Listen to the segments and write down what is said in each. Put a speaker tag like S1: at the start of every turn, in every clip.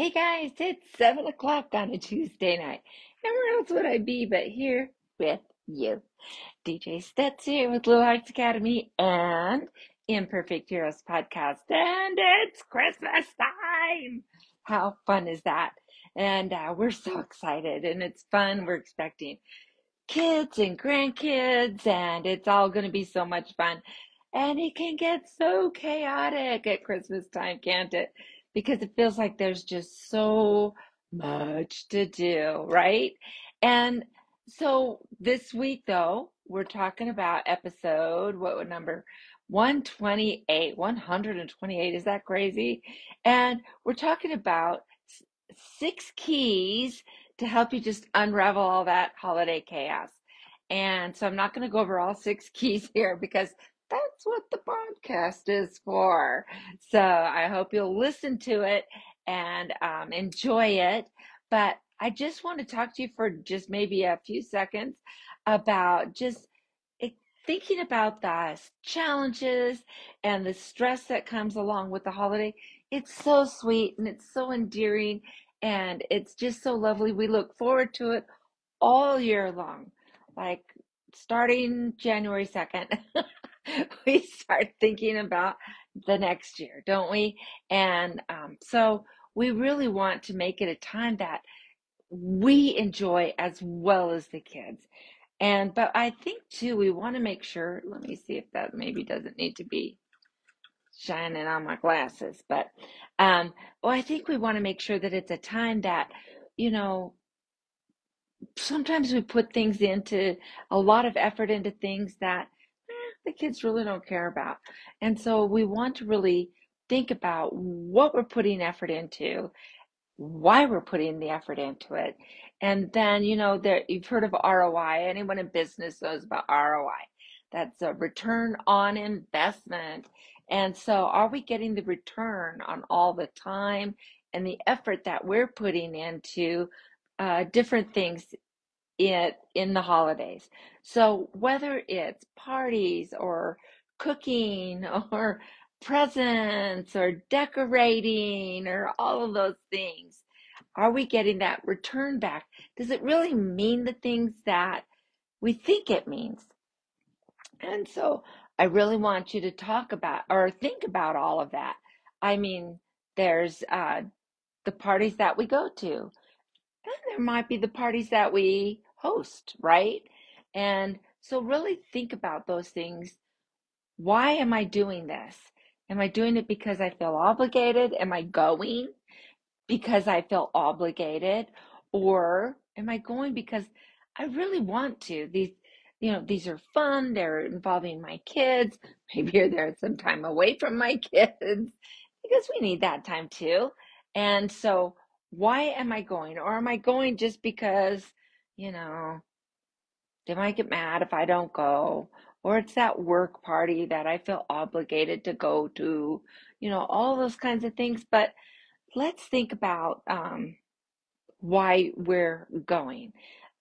S1: Hey guys, it's seven o'clock on a Tuesday night. And where else would I be but here with you? DJ Stutz here with Little Hearts Academy and Imperfect Heroes podcast. And it's Christmas time! How fun is that? And uh, we're so excited and it's fun. We're expecting kids and grandkids and it's all going to be so much fun. And it can get so chaotic at Christmas time, can't it? Because it feels like there's just so much to do, right? And so this week, though, we're talking about episode, what number? 128, 128. Is that crazy? And we're talking about six keys to help you just unravel all that holiday chaos. And so I'm not going to go over all six keys here because that's what the podcast is for. So I hope you'll listen to it and um, enjoy it. But I just want to talk to you for just maybe a few seconds about just thinking about the challenges and the stress that comes along with the holiday. It's so sweet and it's so endearing and it's just so lovely. We look forward to it all year long. Like starting January 2nd, we start thinking about the next year, don't we? And um, so we really want to make it a time that we enjoy as well as the kids. And, but I think too, we want to make sure, let me see if that maybe doesn't need to be shining on my glasses, but, um, well, I think we want to make sure that it's a time that, you know, sometimes we put things into a lot of effort into things that the kids really don't care about. And so we want to really think about what we're putting effort into, why we're putting the effort into it. And then, you know, there you've heard of ROI. Anyone in business knows about ROI. That's a return on investment. And so are we getting the return on all the time and the effort that we're putting into uh, different things in, in the holidays? So whether it's parties or cooking or presents or decorating or all of those things, are we getting that return back? Does it really mean the things that we think it means? And so I really want you to talk about or think about all of that. I mean, there's uh, the parties that we go to, and there might be the parties that we host, right? And so really think about those things. Why am I doing this? Am I doing it because I feel obligated? Am I going because I feel obligated? Or am I going because I really want to? These, you know, these are fun. They're involving my kids. Maybe you're there some time away from my kids because we need that time too. And so why am I going? Or am I going just because, you know, they might get mad if I don't go? Or it's that work party that I feel obligated to go to, you know, all those kinds of things. But let's think about um, why we're going.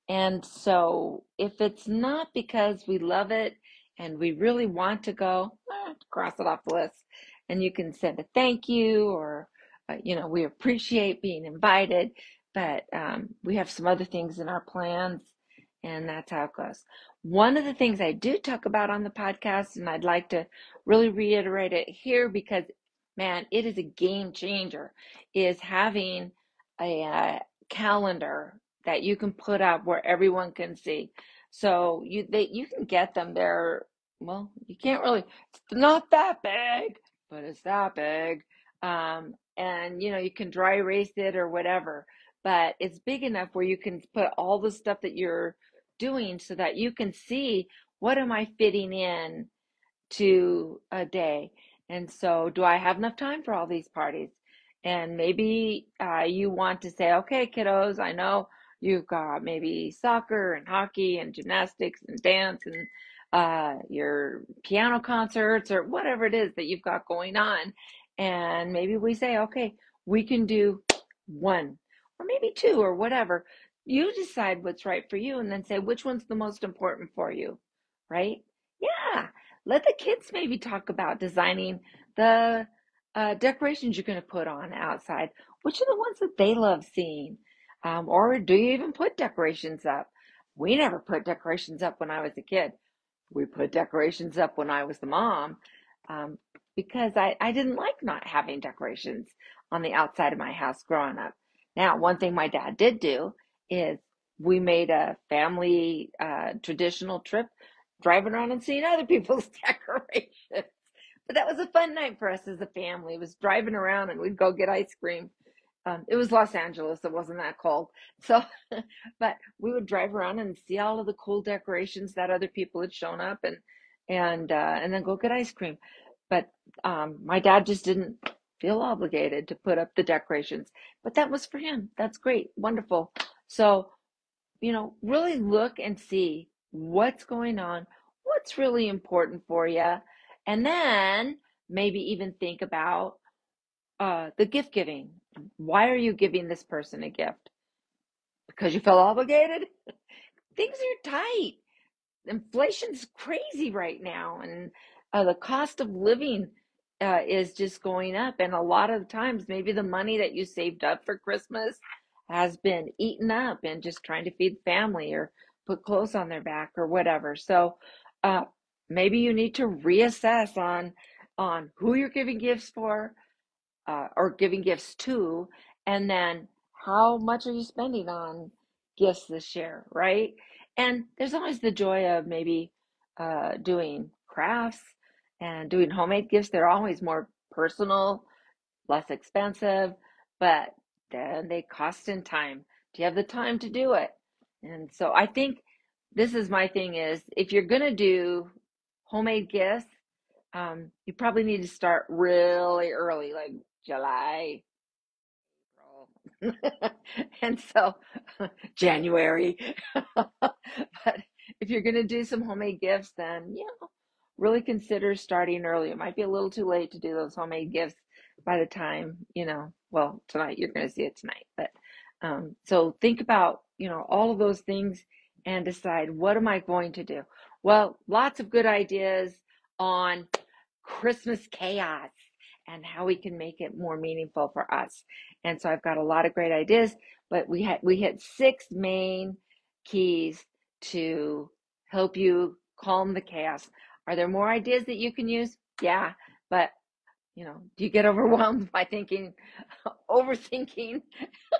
S1: And so if it's not because we love it and we really want to go, eh, cross it off the list. And you can send a thank you or, uh, you know, we appreciate being invited, but um, we have some other things in our plans and that's how it goes. One of the things I do talk about on the podcast, and I'd like to really reiterate it here because, man, it is a game changer, is having a, uh, calendar that you can put up where everyone can see. So you they you can get them there. Well, you can't really. It's not that big, but it's that big. Um, and you know you can dry erase it or whatever. But it's big enough where you can put all the stuff that you're doing so that you can see what am I fitting in to a day. And so, do I have enough time for all these parties? And maybe uh, you want to say, okay, kiddos, I know you've got maybe soccer and hockey and gymnastics and dance and uh, your piano concerts or whatever it is that you've got going on. And maybe we say, okay, we can do one maybe two or whatever. You decide what's right for you and then say which one's the most important for you, right? Yeah. Let the kids maybe talk about designing the uh, decorations you're going to put on outside? Which are the ones that they love seeing? Um, or do you even put decorations up? We never put decorations up when I was a kid. We put decorations up when I was the mom um, because I, I didn't like not having decorations on the outside of my house growing up. Now, one thing my dad did do is we made a family uh, traditional trip driving around and seeing other people's decorations. But that was a fun night for us as a family. It was driving around and we'd go get ice cream. Um, it was Los Angeles. It wasn't that cold. So, but we would drive around and see all of the cool decorations that other people had shown up and, and, uh, and then go get ice cream. But, um, my dad just didn't feel obligated to put up the decorations, but that was for him. That's great. Wonderful. So, you know, really look and see what's going on, what's really important for you, and then maybe even think about uh, the gift giving. Why are you giving this person a gift? Because you feel obligated? Things are tight. Inflation's crazy right now, and uh, the cost of living uh, is just going up. And a lot of times, maybe the money that you saved up for Christmas has been eaten up and just trying to feed family or put clothes on their back or whatever. So uh, maybe you need to reassess on on who you're giving gifts for uh, or giving gifts to, and then how much are you spending on gifts this year, right? And there's always the joy of maybe uh, doing crafts and doing homemade gifts. They're always more personal, less expensive, but then they cost in time. Do you have the time to do it? And so I think this is my thing is if you're going to do homemade gifts, um, you probably need to start really early, like July, and so January. but if you're going to do some homemade gifts, then, you know, really consider starting early. It might be a little too late to do those homemade gifts by the time, you know, well, tonight you're going to see it tonight. But um, so think about, you know, all of those things and decide what am I going to do? Well, lots of good ideas on Christmas chaos and how we can make it more meaningful for us. And so I've got a lot of great ideas, but we had we hit six main keys to help you calm the chaos. Are there more ideas that you can use? Yeah, but you know, do you get overwhelmed by thinking, overthinking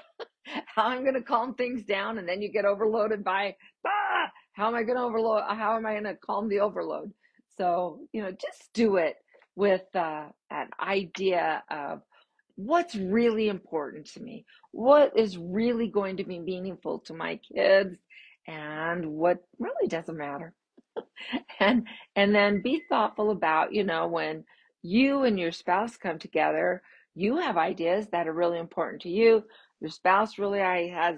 S1: how I'm going to calm things down, and then you get overloaded by, ah, how am I going to overload? How am I going to calm the overload? So you know, just do it with uh, an idea of what's really important to me, what is really going to be meaningful to my kids, and what really doesn't matter. and and then be thoughtful about you know when you and your spouse come together, you have ideas that are really important to you. Your spouse really has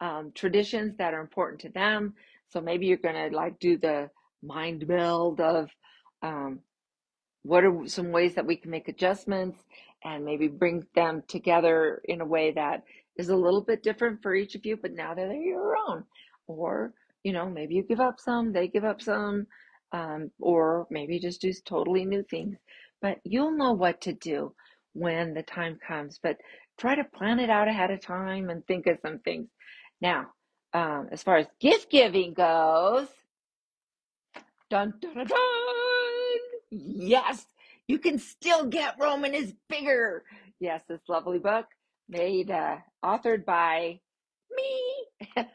S1: um, traditions that are important to them. So maybe you're going to like do the mind meld of um, what are some ways that we can make adjustments and maybe bring them together in a way that is a little bit different for each of you, but now they're your own. Or, you know, maybe you give up some, they give up some, um, or maybe just do totally new things but you'll know what to do when the time comes. But try to plan it out ahead of time and think of some things. Now, um, as far as gift giving goes, dun dun dun, dun yes, you can still get Roman is bigger. Yes, this lovely book made uh, authored by me.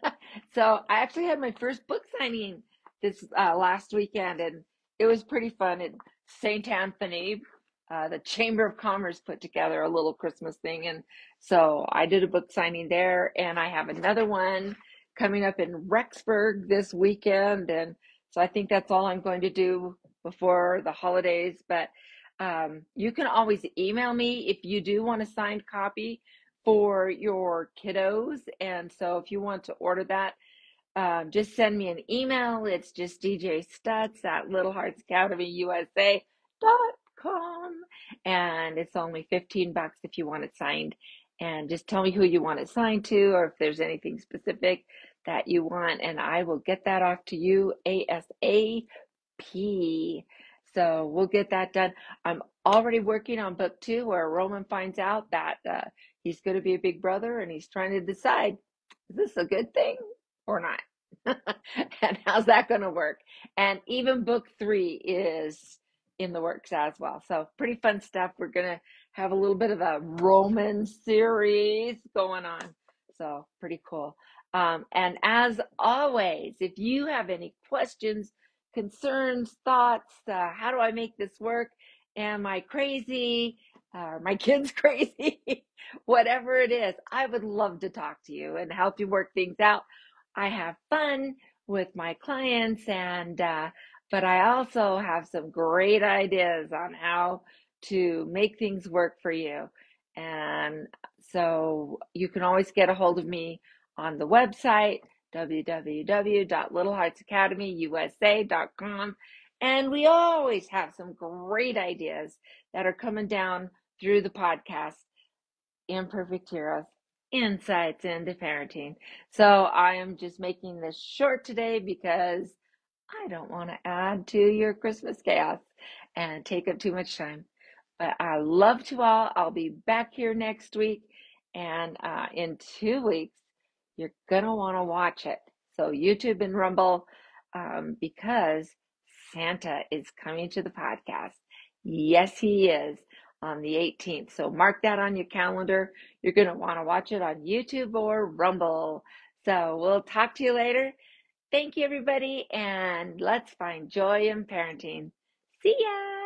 S1: so I actually had my first book signing this uh, last weekend, and it was pretty fun. It St. Anthony, uh, the Chamber of Commerce put together a little Christmas thing. And so I did a book signing there, and I have another one coming up in Rexburg this weekend. And so I think that's all I'm going to do before the holidays. But um, you can always email me if you do want a signed copy for your kiddos. And so if you want to order that, um, just send me an email. It's just DJ Stutz at littleheartsacademyusa.com. And it's only 15 bucks if you want it signed. And just tell me who you want it signed to or if there's anything specific that you want. And I will get that off to you ASAP. So we'll get that done. I'm already working on book two, where Roman finds out that uh, he's going to be a big brother and he's trying to decide is this a good thing or not? and how's that going to work? And even book three is in the works as well. So, pretty fun stuff. We're going to have a little bit of a Roman series going on. So, pretty cool. Um, and as always, if you have any questions, concerns, thoughts, uh, how do I make this work? Am I crazy? Are my kids crazy? Whatever it is, I would love to talk to you and help you work things out. I have fun with my clients and uh, but I also have some great ideas on how to make things work for you. And so you can always get a hold of me on the website www.littleheartsacademyusa.com and we always have some great ideas that are coming down through the podcast imperfect heroes insights into parenting. So i am just making this short today because i don't want to add to your christmas chaos and take up too much time. But i love to all. I'll be back here next week and uh, in two weeks you're gonna want to watch it. So youtube and rumble um, because santa is coming to the podcast. Yes he is on the 18th so mark that on your calendar. You're going to want to watch it on youtube or rumble. So we'll talk to you later. Thank you everybody and let's find joy in parenting. See ya